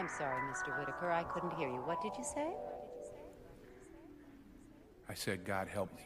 I'm sorry, Mr. Whitaker. I couldn't hear you. What did you say? I said, God help me.